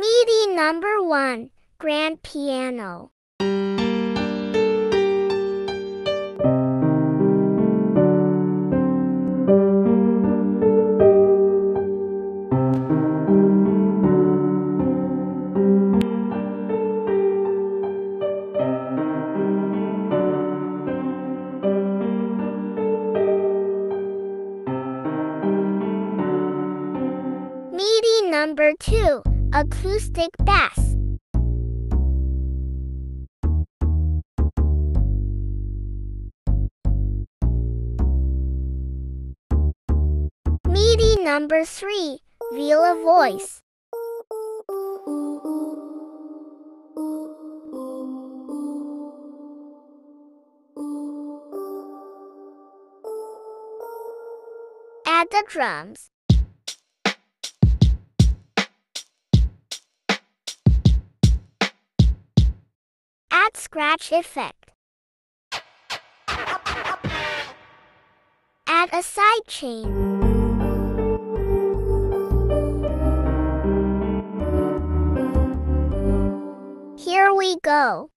MIDI number 1, grand piano. Number 2, acoustic bass. MIDI number 3, viola voice. Add the drums. Scratch effect. Add a side chain. Here we go.